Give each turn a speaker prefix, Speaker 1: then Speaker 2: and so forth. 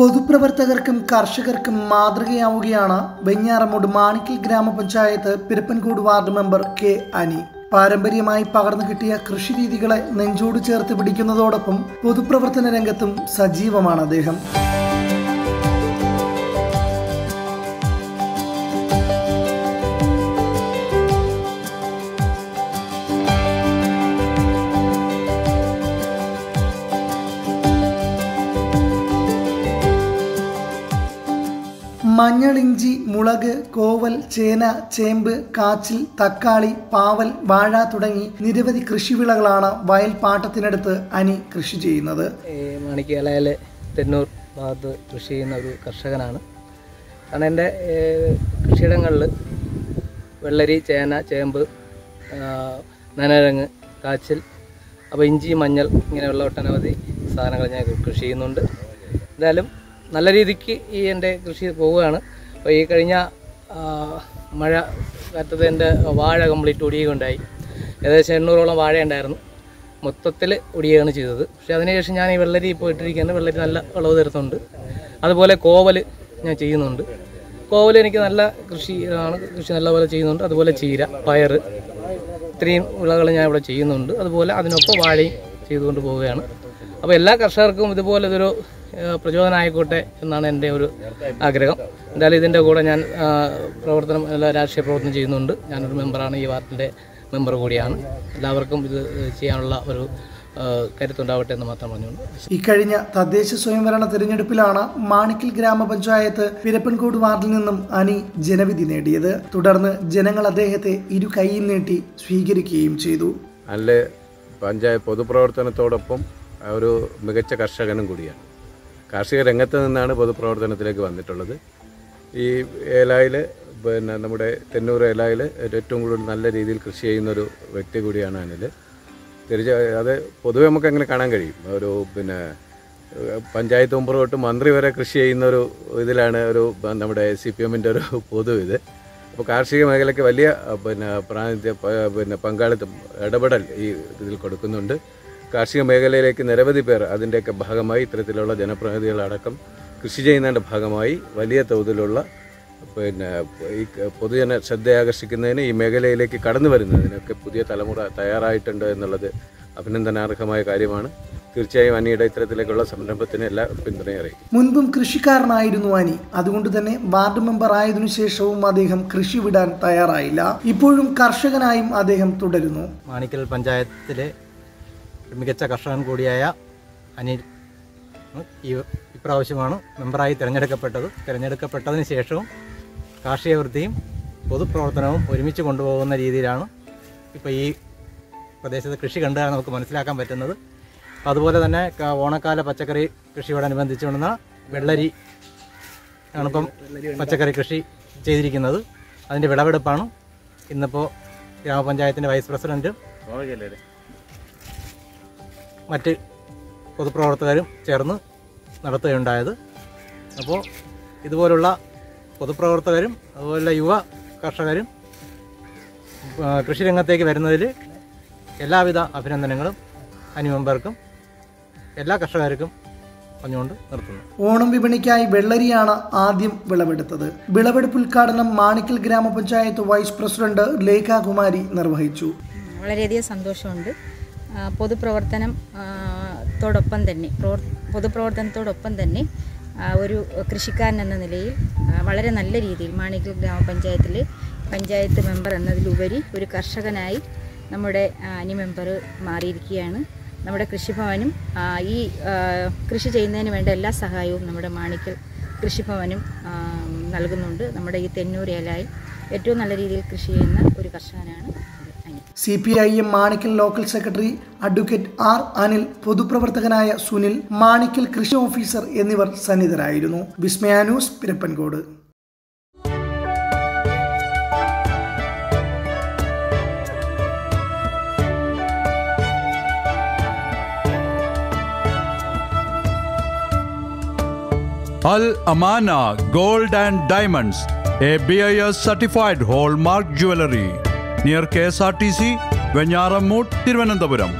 Speaker 1: പൊതുപ്രവർത്തകർക്കും കർഷകർക്കും മാതൃകയാവുകയാണ് വെഞ്ഞാറമൂട് മാണിക്കൽ ഗ്രാമപഞ്ചായത്ത് Pirappancode ward member K Ani. പാരമ്പര്യമായി പകർന്നു കിട്ടിയ കൃഷിരീതികളെ നെഞ്ചോട് ചേർത്ത് പിടിക്കുന്നതോടൊപ്പം പൊതുപ്രവർത്തന രംഗത്തും സജീവമാണ് അദ്ദേഹം. മഞ്ഞൾ ഇഞ്ചി മുളക് കോവൽ ചേന ചേമ്പ് കാച്ചിൽ തക്കാളി പാവൽ വാഴ തുടങ്ങി നിരവധി കൃഷിവിളകളാണ് വയൽ പാട്ടത്തിനടുത്ത് അനി കൃഷി ചെയ്യുന്നത്.
Speaker 2: മണിക്കേളയിലെ തെന്നൂർ ഭാഗത്ത് കൃഷി ചെയ്യുന്ന ഒരു കർഷകനാണ്. കാരണം എന്റെ കൃഷിയിടങ്ങളിൽ വെള്ളരി ചേന ചേമ്പ് നനരങ്ങ് കാച്ചിൽ അപ്പോൾ ഇഞ്ചി മഞ്ഞൾ ഇങ്ങനെയുള്ള ഒട്ടനവധി സാധനങ്ങൾ ഞാൻ കൃഷി ചെയ്യുന്നുണ്ട്. എന്തായാലും നല്ല രീതിക്ക് ഈ എന്റെ കൃഷി പോവുകയാണ്. അപ്പോൾ ഈ കഴിഞ്ഞ മഴ കാറ്റത്ത് എന്റെ വാഴ കംപ്ലീറ്റ് ഒടിയുകയുണ്ടായി ഏകദേശം എണ്ണൂറോളം വാഴ ഉണ്ടായിരുന്നു. മൊത്തത്തിൽ ഒടിയുകയാണ് ചെയ്തത്. പക്ഷേ അതിനുശേഷം ഞാൻ ഈ വെള്ളരി ഇപ്പോൾ ഇട്ടിരിക്കുന്നത് വെള്ളരി നല്ല വിളവ് തരുന്നുണ്ട്. അതുപോലെ കോവൽ ഞാൻ ചെയ്യുന്നുണ്ട്. കോവൽ എനിക്ക് നല്ല കൃഷി ആണ് കൃഷി നല്ലപോലെ ചെയ്യുന്നുണ്ട്. അതുപോലെ ചീര പയർ ഇത്രയും വിളകൾ ഞാൻ ഇവിടെ ചെയ്യുന്നുണ്ട്. അതുപോലെ അതിനൊപ്പം വാഴയും ചെയ്തുകൊണ്ട് പോവുകയാണ്. അപ്പോൾ എല്ലാ കർഷകർക്കും ഇതുപോലെ ഇതൊരു പ്രചോദനമായിക്കോട്ടെ എന്നാണ് എന്റെ ഒരു ആഗ്രഹം. എന്തായാലും ഇതിന്റെ കൂടെ ഞാൻ പ്രവർത്തനം എല്ലാ രാഷ്ട്രീയ പ്രവർത്തനം ചെയ്യുന്നുണ്ട്. ഞാനൊരു മെമ്പറാണ് ഈ വാർഡിന്റെ മെമ്പർ കൂടിയാണ്. എല്ലാവർക്കും ഇത് ചെയ്യാനുള്ള ഒരു കരുത്തുണ്ടാവട്ടെ എന്ന് മാത്രം പറഞ്ഞുകൊണ്ട്.
Speaker 1: ഇക്കഴിഞ്ഞ തദ്ദേശ സ്വയംഭരണ തെരഞ്ഞെടുപ്പിലാണ് മാണിക്കൽ ഗ്രാമപഞ്ചായത്ത് പിരപ്പൻകോട് വാർഡിൽ നിന്നും അനി ജനവിധി നേടിയത്. തുടർന്ന് ജനങ്ങൾ അദ്ദേഹത്തെ ഇരു കൈയും നീട്ടി സ്വീകരിക്കുകയും ചെയ്തു.
Speaker 3: നല്ല പഞ്ചായത്ത് പൊതുപ്രവർത്തനത്തോടൊപ്പം ഒരു മികച്ച കർഷകനും കൂടിയാണ്. കാർഷിക രംഗത്ത് നിന്നാണ് പൊതുപ്രവർത്തനത്തിലേക്ക് വന്നിട്ടുള്ളത്. ഈ ഏലായിൽ പിന്നെ നമ്മുടെ തെന്നൂർ ഏലായിൽ ഏറ്റവും കൂടുതൽ നല്ല രീതിയിൽ കൃഷി ചെയ്യുന്നൊരു വ്യക്തി കൂടിയാണ് അനിൽ തിരിച്ച് അത് പൊതുവെ നമുക്ക് അങ്ങനെ കാണാൻ കഴിയും. ഒരു പിന്നെ പഞ്ചായത്ത് മുമ്പ് തൊട്ട് മന്ത്രി വരെ കൃഷി ചെയ്യുന്ന ഒരു ഇതിലാണ് ഒരു നമ്മുടെ സി പി എമ്മിന്റെ ഒരു പൊതു ഇത്. അപ്പോൾ കാർഷിക മേഖലയ്ക്ക് വലിയ പിന്നെ പ്രാതിനിധ്യ പിന്നെ പങ്കാളിത്തം ഇടപെടൽ ഈ ഇതിൽ കൊടുക്കുന്നുണ്ട്. കാർഷിക മേഖലയിലേക്ക് നിരവധി പേർ അതിന്റെയൊക്കെ ഭാഗമായി ഇത്തരത്തിലുള്ള ജനപ്രതിനിധികളടക്കം കൃഷി ചെയ്യുന്നതിന്റെ ഭാഗമായി വലിയ തോതിലുള്ള പിന്നെ ഈ പൊതുജന ശ്രദ്ധയാകർഷിക്കുന്നതിന് ഈ മേഖലയിലേക്ക് കടന്നു വരുന്നതിനൊക്കെ പുതിയ തലമുറ തയ്യാറായിട്ടുണ്ട് എന്നുള്ളത് അഭിനന്ദനാർഹമായ കാര്യമാണ്. തീർച്ചയായും അനിയുടെ ഇത്തരത്തിലേക്കുള്ള സംരംഭത്തിന് എല്ലാ പിന്തുണയും അറിയിക്കും.
Speaker 1: മുൻപും കൃഷിക്കാരനായിരുന്നു അനി. അതുകൊണ്ട് തന്നെ വാർഡ് മെമ്പർ ആയതിനു ശേഷവും അദ്ദേഹം കൃഷി വിടാൻ തയ്യാറായില്ല. ഇപ്പോഴും കർഷകനായും അദ്ദേഹം തുടരുന്നു.
Speaker 4: മാണിക്കൽ പഞ്ചായത്തിലെ മികച്ച കർഷകൻ കൂടിയായ അനിൽ ഈ ഇപ്രാവശ്യമാണ് മെമ്പറായി തിരഞ്ഞെടുക്കപ്പെട്ടത്. തിരഞ്ഞെടുക്കപ്പെട്ടതിന് ശേഷവും കാർഷിക വൃത്തിയും പൊതുപ്രവർത്തനവും ഒരുമിച്ച് കൊണ്ടുപോകുന്ന രീതിയിലാണ് ഇപ്പോൾ ഈ പ്രദേശത്ത് കൃഷി കണ്ടാൽ നമുക്ക് മനസ്സിലാക്കാൻ പറ്റുന്നത്. അതുപോലെ തന്നെ ഓണക്കാല പച്ചക്കറി കൃഷിയോടനുബന്ധിച്ച് വന്ന വെള്ളരി ആണിപ്പം പച്ചക്കറി കൃഷി ചെയ്തിരിക്കുന്നത്. അതിന്റെ വിളവെടുപ്പാണ് ഇന്നിപ്പോൾ ഗ്രാമപഞ്ചായത്തിന്റെ വൈസ് പ്രസിഡന്റും മറ്റ് പൊതുപ്രവർത്തകരും ചേർന്ന് നടത്തുകയുണ്ടായത്. അപ്പോൾ ഇതുപോലുള്ള പൊതുപ്രവർത്തകരും അതുപോലെ യുവ കർഷകരും കൃഷിരംഗത്തേക്ക് വരുന്നതിൽ എല്ലാവിധ അഭിനന്ദനങ്ങളും അനുമെമ്പർക്കും എല്ലാ കർഷകർക്കും പറഞ്ഞുകൊണ്ട് നിർത്തുന്നു.
Speaker 1: ഓണം വിപണിക്കായി വെള്ളരിയാണ് ആദ്യം വിളവെടുത്തത്. വിളവെടുപ്പ് ഉദ്ഘാടനം മാണിക്കൽ ഗ്രാമപഞ്ചായത്ത് വൈസ് പ്രസിഡന്റ് ലേഖാകുമാരി നിർവഹിച്ചു.
Speaker 5: വളരെയധികം സന്തോഷമുണ്ട്. പൊതുപ്രവർത്തനം ത്തോടൊപ്പം തന്നെ പ്രവർ പൊതുപ്രവർത്തനത്തോടൊപ്പം തന്നെ ഒരു കൃഷിക്കാരൻ എന്ന നിലയിൽ വളരെ നല്ല രീതിയിൽ മാണിക്കൽ ഗ്രാമപഞ്ചായത്തിൽ പഞ്ചായത്ത് മെമ്പർ എന്നതിലുപരി ഒരു കർഷകനായി നമ്മുടെ അനി മെമ്പർ മാറിയിരിക്കുകയാണ്. നമ്മുടെ കൃഷിഭവനും ഈ കൃഷി ചെയ്യുന്നതിന് വേണ്ട എല്ലാ സഹായവും നമ്മുടെ മാണിക്കൽ കൃഷിഭവനും നൽകുന്നുണ്ട്. നമ്മുടെ ഈ തെന്നൂരേലായി ഏറ്റവും നല്ല രീതിയിൽ കൃഷി ചെയ്യുന്ന ഒരു കർഷകനാണ്
Speaker 1: C P I M Manickal local secretary advocate R Anil പൊതുപ്രവർത്തകനായ Sunil Manickal കൃഷി ഓഫീസർ എന്നിവർ സന്നിധരായിരുന്നു. News Pirappancode.
Speaker 6: B I S certified hallmark a near K S R T C Venjaramoodu Thiruvananthapuram